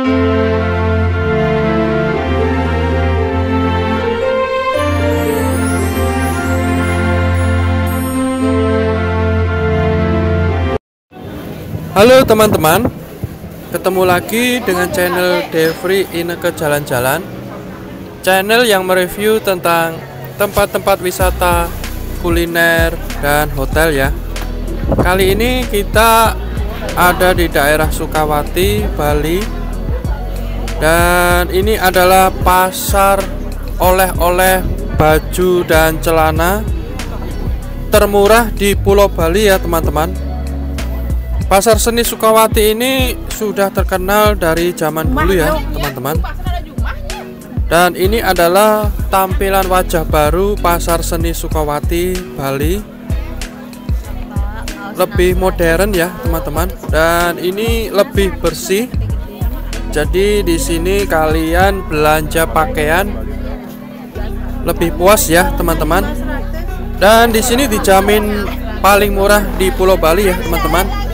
Halo teman-teman Ketemu lagi dengan channel Devri Ineke Jalan-Jalan. Channel yang mereview tentang tempat-tempat wisata, kuliner, dan hotel ya. Kali ini kita ada di daerah Sukawati, Bali Dan ini adalah pasar oleh-oleh baju dan celana termurah di Pulau Bali ya teman-teman. Pasar seni Sukawati ini sudah terkenal dari zaman dulu ya teman-teman. Dan ini adalah tampilan wajah baru Pasar Seni Sukawati Bali. Lebih modern ya teman-teman. Dan ini lebih bersih Jadi di sini kalian belanja pakaian Lebih puas ya teman-teman Dan di sini dijamin paling murah di Pulau Bali ya teman-teman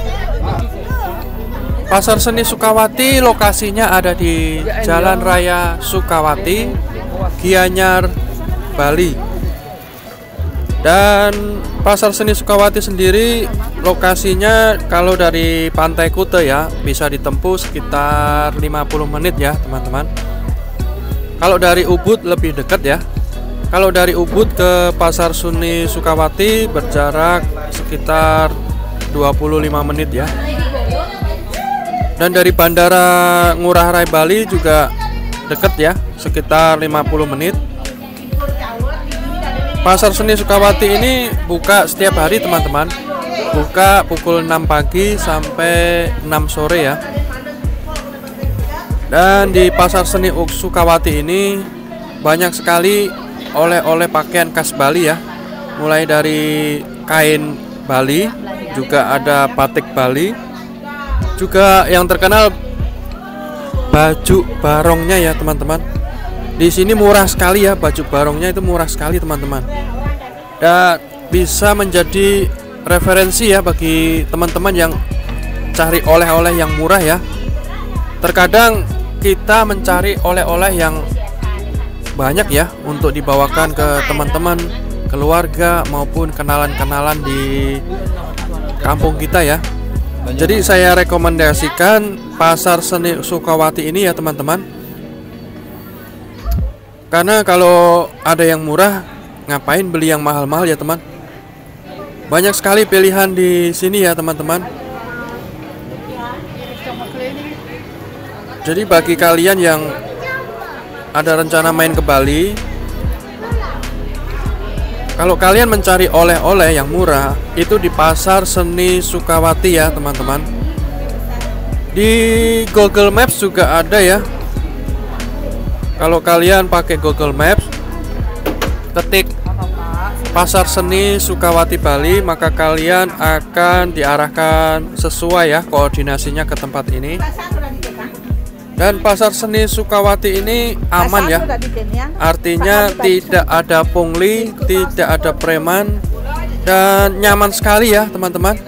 Pasar Seni Sukawati lokasinya ada di Jalan Raya Sukawati, Gianyar, Bali. Dan Pasar Seni Sukawati sendiri lokasinya kalau dari Pantai Kute ya bisa ditempuh sekitar 50 menit ya teman-teman. Kalau dari Ubud lebih dekat ya. Kalau dari Ubud ke Pasar Seni Sukawati berjarak sekitar 25 menit ya dan dari Bandara Ngurah Rai Bali juga deket ya sekitar 50 menit Pasar Seni Sukawati ini buka setiap hari teman-teman. Buka pukul 6 pagi sampai 6 sore ya. Dan di Pasar Seni Sukawati ini banyak sekali oleh-oleh pakaian khas Bali ya. Mulai dari kain Bali juga ada batik Bali juga yang terkenal baju barongnya ya teman-teman di sini murah sekali ya baju barongnya itu murah sekali teman-teman. Dan bisa menjadi referensi ya bagi teman-teman yang cari oleh-oleh yang murah ya. Terkadang kita mencari oleh-oleh yang banyak ya untuk dibawakan ke teman-teman keluarga maupun kenalan-kenalan di kampung kita ya. Jadi saya rekomendasikan pasar seni Sukawati ini ya teman-teman. Karena kalau ada yang murah, ngapain beli yang mahal-mahal ya teman? Banyak sekali pilihan di sini ya teman-teman. Jadi bagi kalian yang ada rencana main ke Bali, kalau kalian mencari oleh-oleh yang murah, itu di pasar seni Sukawati ya, teman-teman. Di Google Maps juga ada ya. Kalau kalian pakai Google Maps, ketik Pasar Seni Sukawati Bali, maka kalian akan diarahkan sesuai ya koordinasinya ke tempat ini. Dan pasar seni Sukawati ini aman ya. Artinya tidak ada pungli, tidak ada preman dan nyaman sekali ya, teman-teman.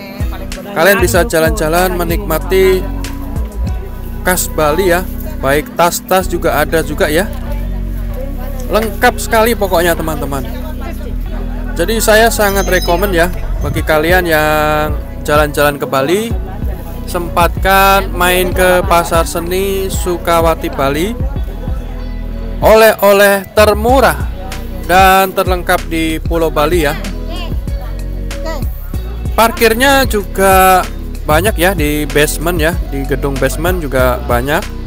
Kalian bisa jalan-jalan menikmati khas Bali ya. Baik tas-tas juga ada juga ya. Lengkap sekali pokoknya, teman-teman. Jadi saya sangat rekomend ya bagi kalian yang jalan-jalan ke Bali sempatkan main ke pasar seni Sukawati Bali oleh-oleh termurah dan terlengkap di Pulau Bali ya parkirnya juga banyak ya di basement ya di gedung basement juga banyak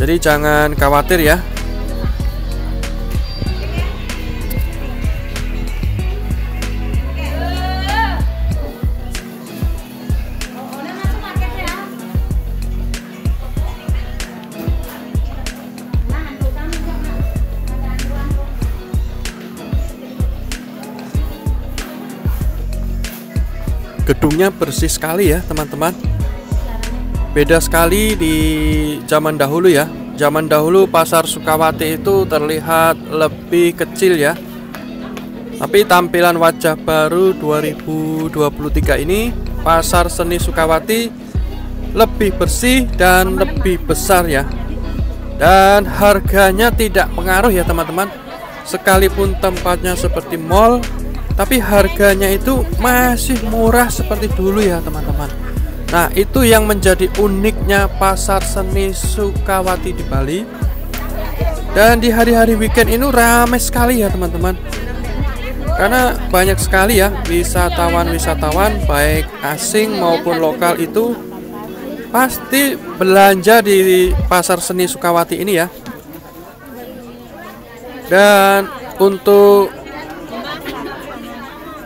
jadi jangan khawatir ya. Gedungnya bersih sekali ya teman-teman beda sekali di zaman dahulu ya. Zaman dahulu pasar Sukawati itu terlihat lebih kecil ya. Tapi tampilan wajah baru 2023 ini pasar seni Sukawati lebih bersih dan lebih besar ya. Dan harganya tidak pengaruh ya teman-teman. Sekalipun tempatnya seperti mall tapi harganya itu masih murah seperti dulu ya teman-teman nah itu yang menjadi uniknya pasar seni Sukawati di Bali. Dan di hari-hari weekend ini ramai sekali ya teman-teman. Karena banyak sekali ya wisatawan-wisatawan baik asing maupun lokal itu pasti belanja di pasar seni Sukawati ini ya. Dan untuk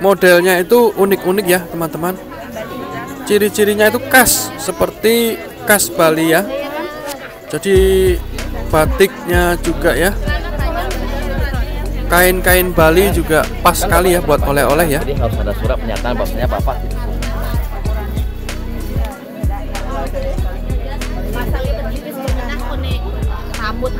modelnya itu unik-unik ya teman-teman ciri-cirinya itu khas seperti khas Bali ya. Jadi batiknya juga ya. Kain-kain Bali juga pas sekali ya buat oleh-oleh ya. Jadi harus ada surat pernyataan bahwasanya bapak gitu rambut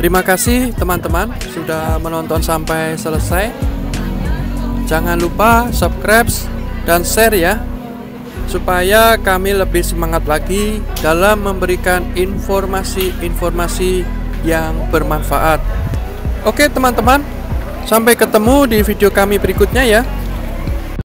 Terima kasih teman-teman sudah menonton sampai selesai. Jangan lupa subscribe dan share ya supaya kami lebih semangat lagi dalam memberikan informasi-informasi yang bermanfaat. Oke teman-teman, sampai ketemu di video kami berikutnya ya.